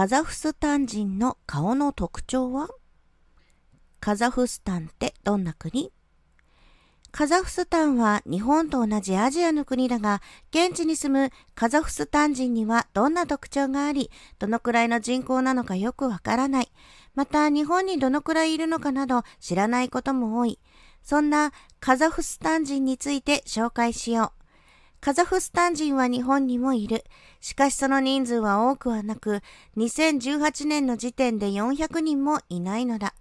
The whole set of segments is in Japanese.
カザフスタン人の顔の特徴は？カザフスタンってどんな国？カザフスタンは日本と同じアジアの国だが、現地に住むカザフスタン人にはどんな特徴があり、どのくらいの人口なのかよくわからない。また、日本にどのくらいいるのかなど知らないことも多い。そんなカザフスタン人について紹介しよう。カザフスタン人は日本にもいる。しかしその人数は多くはなく、2018年の時点で400人もいないのだ。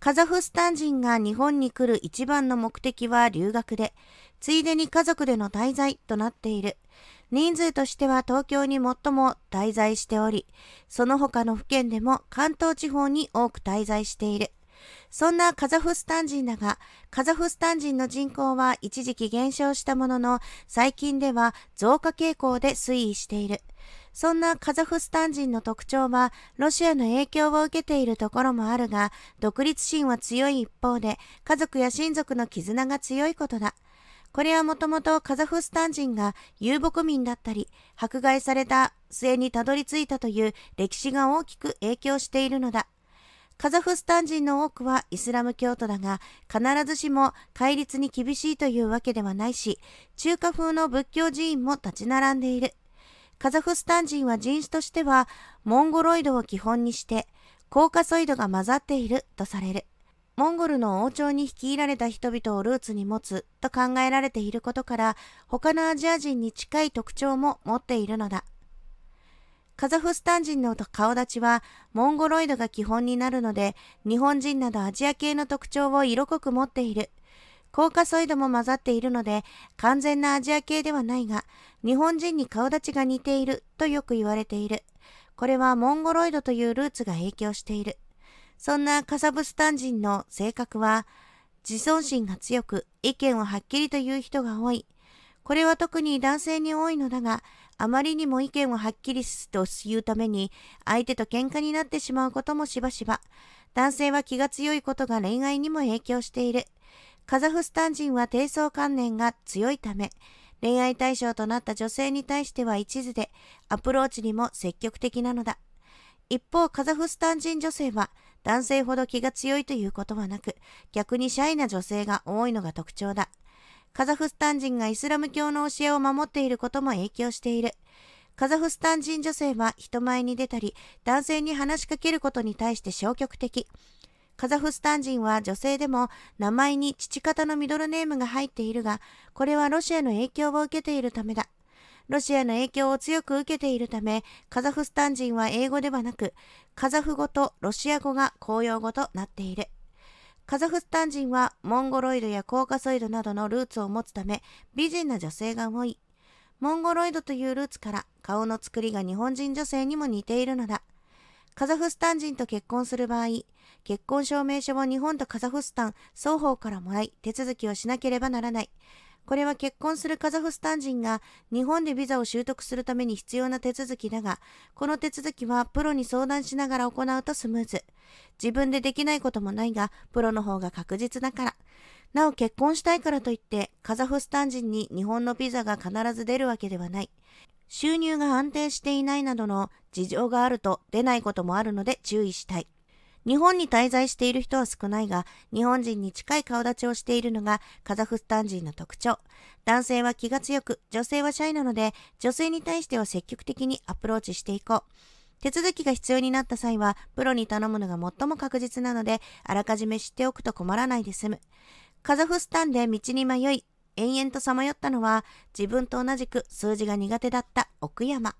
カザフスタン人が日本に来る一番の目的は留学で、ついでに家族での滞在となっている。人数としては東京に最も滞在しており、その他の府県でも関東地方に多く滞在している。そんなカザフスタン人だが、カザフスタン人の人口は一時期減少したものの、最近では増加傾向で推移している。そんなカザフスタン人の特徴は、ロシアの影響を受けているところもあるが、独立心は強い一方で、家族や親族の絆が強いことだ。これはもともとカザフスタン人が遊牧民だったり、迫害された末にたどり着いたという歴史が大きく影響しているのだ。カザフスタン人の多くはイスラム教徒だが、必ずしも戒律に厳しいというわけではないし、中華風の仏教寺院も立ち並んでいる。カザフスタン人は人種としては、モンゴロイドを基本にして、コーカソイドが混ざっているとされる。モンゴルの王朝に率いられた人々をルーツに持つと考えられていることから、他のアジア人に近い特徴も持っているのだ。カザフスタン人の顔立ちはモンゴロイドが基本になるので、日本人などアジア系の特徴を色濃く持っている。コーカソイドも混ざっているので、完全なアジア系ではないが、日本人に顔立ちが似ているとよく言われている。これはモンゴロイドというルーツが影響している。そんなカザフスタン人の性格は、自尊心が強く、意見をはっきりと言う人が多い。これは特に男性に多いのだが、あまりにも意見をはっきりと言うために、相手と喧嘩になってしまうこともしばしば。男性は気が強いことが恋愛にも影響している。カザフスタン人は低層観念が強いため、恋愛対象となった女性に対しては一途で、アプローチにも積極的なのだ。一方、カザフスタン人女性は、男性ほど気が強いということはなく、逆にシャイな女性が多いのが特徴だ。カザフスタン人がイスラム教の教えを守っていることも影響している。カザフスタン人女性は人前に出たり、男性に話しかけることに対して消極的。カザフスタン人は女性でも名前に父方のミドルネームが入っているが、これはロシアの影響を受けているためだ。ロシアの影響を強く受けているため、カザフスタン人は英語ではなく、カザフ語とロシア語が公用語となっている。カザフスタン人はモンゴロイドやコーカソイドなどのルーツを持つため美人な女性が多い。モンゴロイドというルーツから顔の作りが日本人女性にも似ているのだ。カザフスタン人と結婚する場合、結婚証明書を日本とカザフスタン双方からもらい手続きをしなければならない。これは結婚するカザフスタン人が日本でビザを習得するために必要な手続きだが、この手続きはプロに相談しながら行うとスムーズ。自分でできないこともないが、プロの方が確実だから。なお結婚したいからといって、カザフスタン人に日本のビザが必ず出るわけではない。収入が安定していないなどの事情があると出ないこともあるので注意したい。日本に滞在している人は少ないが、日本人に近い顔立ちをしているのがカザフスタン人の特徴。男性は気が強く、女性はシャイなので、女性に対しては積極的にアプローチしていこう。手続きが必要になった際は、プロに頼むのが最も確実なので、あらかじめ知っておくと困らないで済む。カザフスタンで道に迷い、延々とさまよったのは、自分と同じく数字が苦手だった奥山。